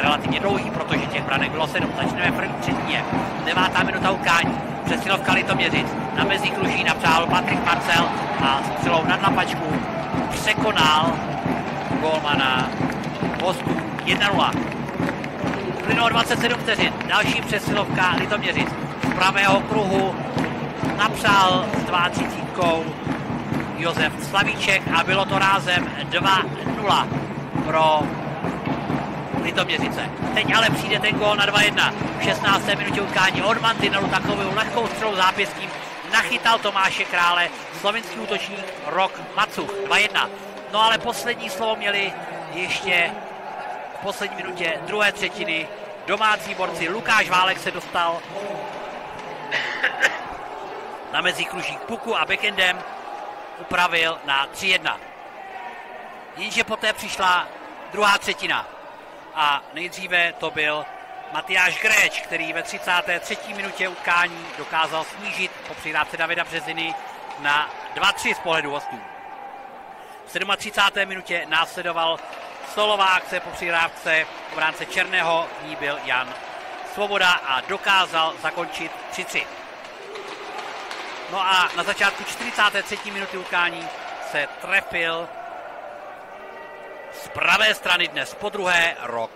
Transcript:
relativně dlouhý, protože těch branek bylo sedm. Začneme první třetině. Devátá minuta ukání. Přesilovka Litoměřic. Na mezí kruží napřál Patrik Marcel a střelou nad lapačku překonal golmana postu 1-0. Plynulo 27 vteřin. Další přesilovka Litoměřic. Z pravého kruhu napřál s 32 Josef Slavíček a bylo to rázem 2-0 pro Litoměřice. Teď ale přijde ten gól na 2-1. V 16. minutě utkání od Mantinelu takovou lehkou střelou zápěstím nachytal Tomáše Krále slovenský útočník Rok Macuch 2-1. No ale poslední slovo měli ještě v poslední minutě druhé třetiny domácí borci. Lukáš Válek se dostal na mezikružík puku a backendem upravil na 3-1. Jenže poté přišla druhá třetina a nejdříve to byl Matyáš Gréč, který ve 33. minutě utkání dokázal snížit po přihrávce Davida Březiny na 2-3 z pohledu hostů. V 37. minutě následoval solová akce po přihrávce obránce Černého, v ní byl Jan Svoboda a dokázal zakončit 3-3. No a na začátku 43. minuty utkání se trefil z pravé strany dnes po druhé rok